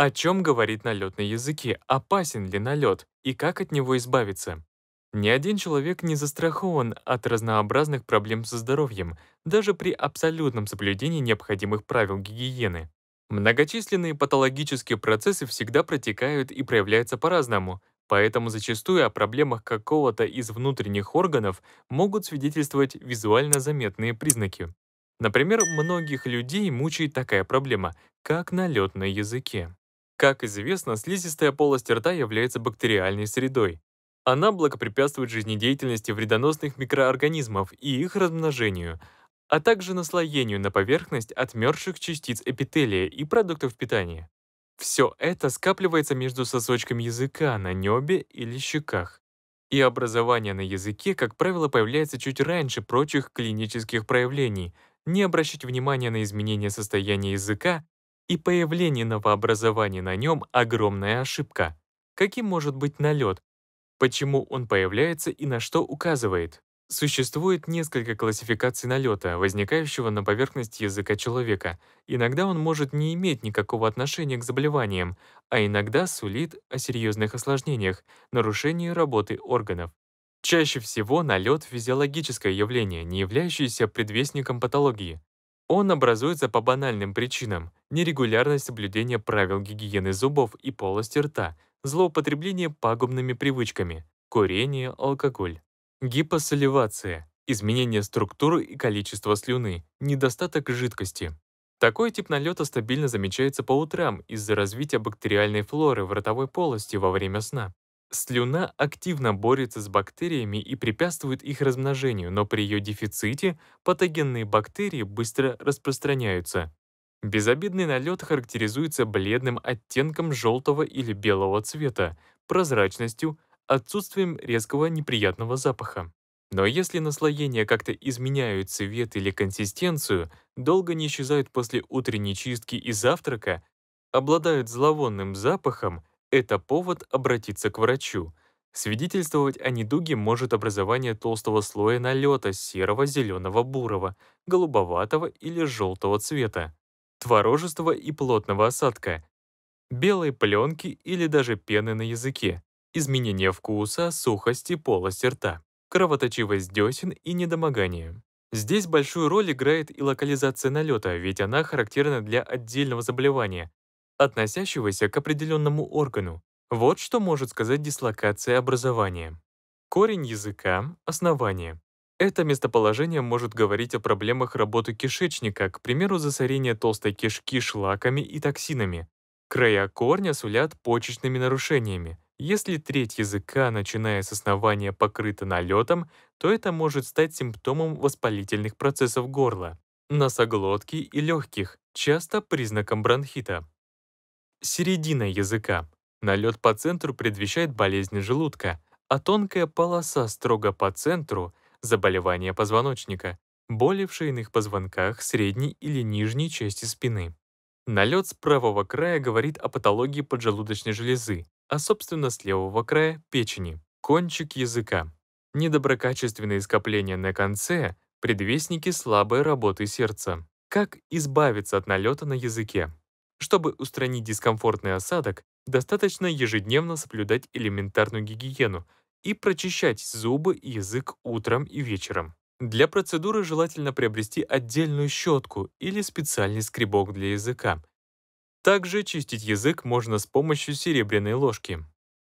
О чем говорит налет на языке? Опасен ли налет? И как от него избавиться? Ни один человек не застрахован от разнообразных проблем со здоровьем, даже при абсолютном соблюдении необходимых правил гигиены. Многочисленные патологические процессы всегда протекают и проявляются по-разному, поэтому зачастую о проблемах какого-то из внутренних органов могут свидетельствовать визуально заметные признаки. Например, многих людей мучает такая проблема, как налет на языке. Как известно, слизистая полость рта является бактериальной средой. Она благопрепятствует жизнедеятельности вредоносных микроорганизмов и их размножению, а также наслоению на поверхность отмерших частиц эпителия и продуктов питания. Все это скапливается между сосочками языка на небе или щеках. И образование на языке, как правило, появляется чуть раньше прочих клинических проявлений. Не обращать внимания на изменения состояния языка и появление новообразования на нем — огромная ошибка. Каким может быть налет, Почему он появляется и на что указывает? Существует несколько классификаций налета, возникающего на поверхности языка человека. Иногда он может не иметь никакого отношения к заболеваниям, а иногда сулит о серьезных осложнениях, нарушении работы органов. Чаще всего налет — физиологическое явление, не являющееся предвестником патологии. Он образуется по банальным причинам — нерегулярность соблюдения правил гигиены зубов и полости рта — злоупотребление пагубными привычками, курение, алкоголь, гипосоливация, изменение структуры и количества слюны, недостаток жидкости. Такой тип налета стабильно замечается по утрам из-за развития бактериальной флоры в ротовой полости во время сна. Слюна активно борется с бактериями и препятствует их размножению, но при ее дефиците патогенные бактерии быстро распространяются. Безобидный налет характеризуется бледным оттенком желтого или белого цвета, прозрачностью, отсутствием резкого неприятного запаха. Но если наслоения как-то изменяют цвет или консистенцию, долго не исчезают после утренней чистки и завтрака, обладают зловонным запахом, это повод обратиться к врачу. Свидетельствовать о недуге может образование толстого слоя налета серого, зеленого, бурого, голубоватого или желтого цвета творожества и плотного осадка, белой пленки или даже пены на языке, изменение вкуса, сухости полости рта, кровоточивость десен и недомогание. Здесь большую роль играет и локализация налета, ведь она характерна для отдельного заболевания, относящегося к определенному органу. Вот что может сказать дислокация образования. Корень языка — основание. Это местоположение может говорить о проблемах работы кишечника, к примеру, засорение толстой кишки шлаками и токсинами. Края корня сулят почечными нарушениями. Если треть языка, начиная с основания, покрыта налетом, то это может стать симптомом воспалительных процессов горла, носоглотки и легких, часто признаком бронхита. Середина языка. Налет по центру предвещает болезнь желудка, а тонкая полоса строго по центру — заболевания позвоночника, боли в шейных позвонках средней или нижней части спины. Налет с правого края говорит о патологии поджелудочной железы, а собственно с левого края — печени. Кончик языка. Недоброкачественные скопления на конце — предвестники слабой работы сердца. Как избавиться от налета на языке? Чтобы устранить дискомфортный осадок, достаточно ежедневно соблюдать элементарную гигиену, и прочищать зубы и язык утром и вечером. Для процедуры желательно приобрести отдельную щетку или специальный скребок для языка. Также чистить язык можно с помощью серебряной ложки.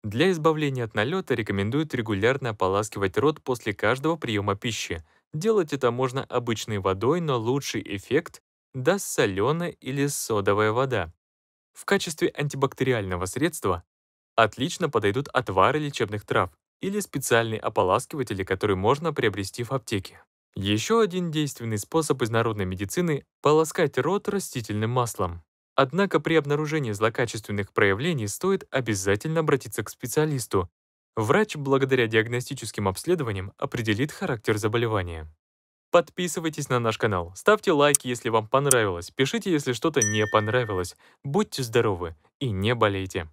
Для избавления от налета рекомендуют регулярно ополаскивать рот после каждого приема пищи. Делать это можно обычной водой, но лучший эффект даст соленая или содовая вода. В качестве антибактериального средства отлично подойдут отвары лечебных трав, или специальные ополаскиватели, которые можно приобрести в аптеке. Еще один действенный способ из народной медицины — полоскать рот растительным маслом. Однако при обнаружении злокачественных проявлений стоит обязательно обратиться к специалисту. Врач, благодаря диагностическим обследованиям, определит характер заболевания. Подписывайтесь на наш канал, ставьте лайки, если вам понравилось, пишите, если что-то не понравилось. Будьте здоровы и не болейте.